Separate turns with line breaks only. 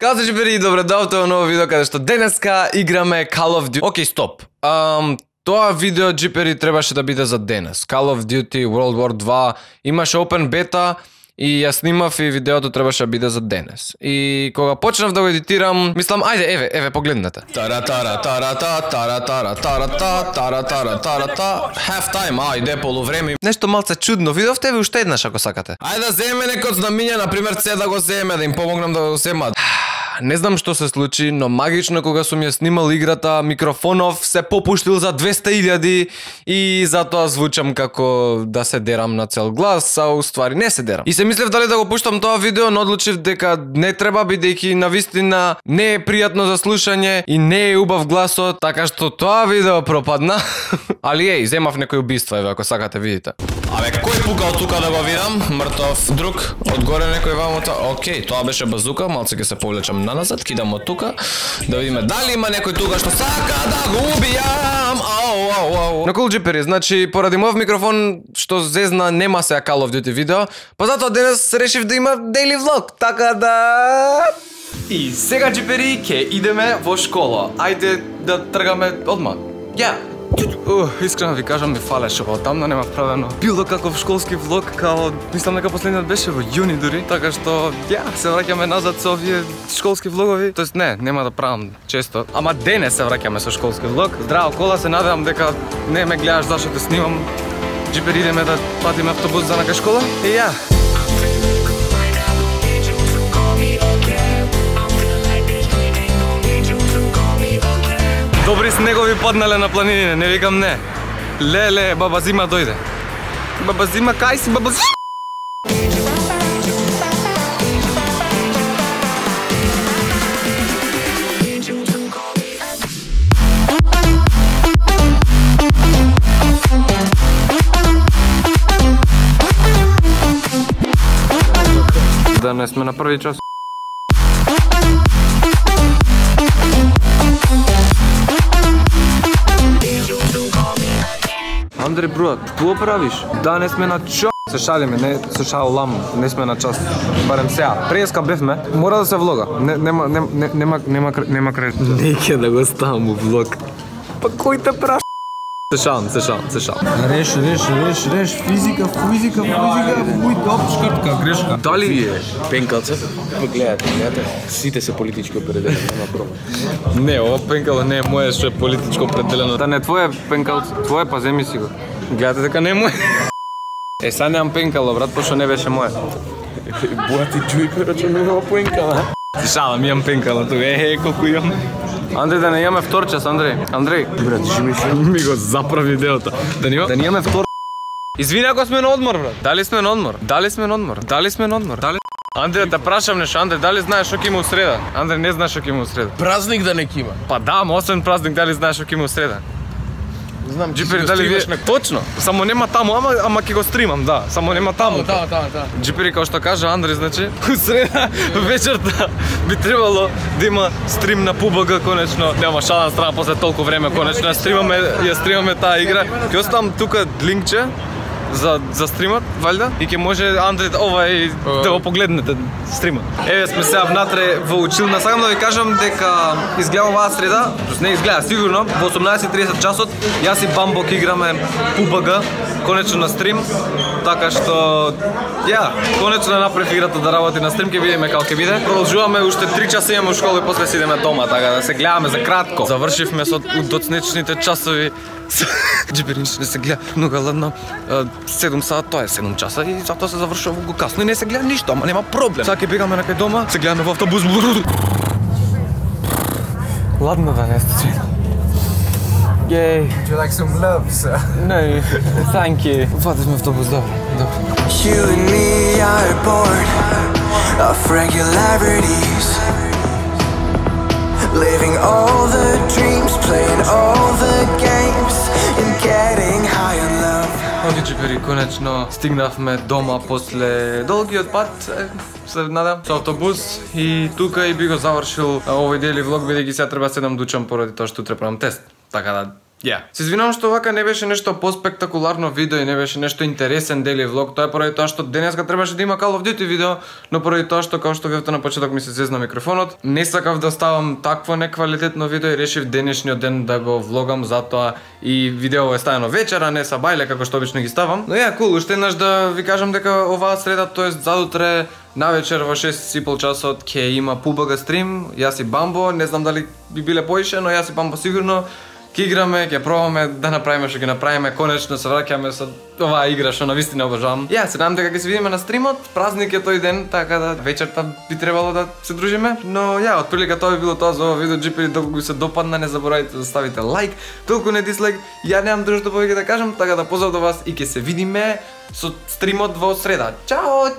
Каза че бери добре дојавте во ново видео каде што денеска играме Call of Duty. Океј, стоп. Um, тоа видео джипери требаше да биде за денес. Call of Duty World War 2 имаше open beta и ја снимав и видеото требаше да биде за денес. И кога почнав да го едитирам, мислам, ајде, еве, еве, погледнете. Тара тара тара та тара тара тара та тара тара тара та half time, ајде полувреме. Нешто малце чудно, видовте ви уште еднаш ако сакате. Ајде да земеме некој знамиња, на пример, се да го земе, да им помогнам да го земат. Не знам што се случи, но магично кога сум ја снимал играта, микрофонов се попуштил за 200.000 и затоа звучам како да се дерам на цел глас, а уствари не се дерам. И се мислев дали да го пуштам тоа видео, но одлучив дека не треба бидејќи на вистина не е пријатно за слушање и не е убав гласот, така што тоа видео пропадна. Али еј, земав некои убиства, еве ако сакате видите. Абе, кој пукал тука да го видам? Мртов друг? Одгоре некој вамота? Океј, тоа беше базука, малце ќе се повлечам наназад, кидам од тука, да видиме дали има некој тука што сака да го убијам. Ау, ау, ау. На Cool Jeopardy, значи поради мојов микрофон што зезна нема се Call of Duty видео, па затоа денес решив да има daily vlog, така да И сега Джипери ќе идеме во школа. Ајде да тргаме одма. Ја. Uh, искрено ви кажам, ми фалеше во тамна нема правено. Било каков школски влог, као мислам дека последниот беше во јуни дури, така што ја се враќаме назад со овие школски влогови. Тоест не, нема да правам често. Ама денес се враќаме со школски влог. Здраво кола, се надевам дека не ме гледаш зашто те снимам. Джипер идеме да патиме автобус за нака школа. И ја. Добри снегови паднале на планините, не викам не. Леле, баба Зима дојде. Баба Зима, кај си, баба Зима? Да не сме на први час. Андре Бруат, што правиш? Да, не сме на час. Се шалиме, не се шалам, не сме на час. Барем сега. Преска бевме, мора да се влога. Не, нема, нема, нема, нема, нема, кра- нема крај. Не ќе да го ставам у влог. Па кој те праш? Се шалам, се шалам, се шалам.
Реш, реш, реш, реш, физика, физика, физика, буј топ, шкртка, грешка.
Дали
Вие, пенкалце, гледате, гледате, сите се политички определени, нема проблем.
Не, ова пенкало не е моje што е политичко определено. Да не твое пенкало, твое па земи си го. Гледате дека не е моje. Е, сега немам пенкало, брат, пошто не беше моje.
Буати джујпе рачунува пенкала.
Шалам, имам пенкало тука. Е, е, колку имам. Андреј, да не имаме втор час, Андреј. Андреј.
Брат, живи се.
Ми го заправи идејата. Да не, да не имаме втор Извини ако сме на одмор, брат. Дали сме на одмор? Дали сме на одмор? Дали сме на одмор? Дали Андре, да прашам нешто, Андре, дали знаеш што ќе има у среда? Андре, не знаеш што ќе има у среда.
Празник да не кима.
Па да, освен празник, дали знаеш што ќе има у среда?
Знам,
Джипери, дали вие... Точно, само нема таму, ама, ама ќе го стримам, да. Само нема таму.
Да, да, да.
Джипери, како што кажа Андре, значи, среда вечерта би требало да има стрим на PUBG конечно. Нема шала на страна после толку време конечно. Ја стримаме, ја стримаме таа игра. Ќе оставам тука линкче за за стримот, валјда, и ќе може Андре овај да го погледнете стримот. Еве сме сега внатре во училна. Сакам да ви кажам дека изгледа оваа среда, не изгледа сигурно, во 18:30 часот јас и Бамбок играме PUBG, конечно на стрим, така што ја, конечно направив играта да работи на стрим, ќе видиме како ќе биде. Продолжуваме уште 3 часа имаме школа и после си идеме дома, така да се гледаме за кратко. Завршивме со доцнечните часови Джиберин не се гледа многу ладно. 7 саат, тоа е 7 часа и затоа се завршува го касно и не се гледа ништо, ама нема проблем. Сега ќе бегаме на кај дома, се гледаме во автобус. Ладно да не сте. Yay.
Do you like some love, sir?
No, thank you. Фатиш ме автобус, добро, добро.
You and me are bored of regularities. Living all the dreams, playing all the games, love.
Оке, Джипери, конечно стигнавме дома после долгиот пат, се надам, со автобус и тука и би го завршил овој дели влог, бидејќи сега треба седам да дучам поради тоа што утре правам тест. Така да, ја. Се извинувам што вака не беше нешто поспектакуларно видео и не беше нешто интересен дели влог. Тоа е поради тоа што денеска требаше да има Call of Duty видео, но поради тоа што како што веќе на почеток ми се зезна микрофонот, не сакав да ставам такво неквалитетно видео и решив денешниот ден да го влогам, затоа и видео е ставено вечера, не са бајле како што обично ги ставам. Но ја, кул, уште еднаш да ви кажам дека оваа среда, тоест задутре, навечер во 6 и пол часот ќе има PUBG стрим, јас и Бамбо, не знам дали би биле поише, но јас и Бамбо сигурно ќе играме, ќе пробаме да направиме што ќе направиме, конечно се враќаме со оваа игра што навистина обожавам. Ја, се надам дека ќе се видиме на стримот, празник е тој ден, така да вечерта би требало да се дружиме. Но ја, отприлика тоа би било тоа за ова видео, джипери доколку ви се допадна, не заборавајте да ставите лайк, толку не дислайк. Ја немам дружно да повеќе да кажам, така да поздрав до вас и ќе се видиме со стримот во среда. Чао!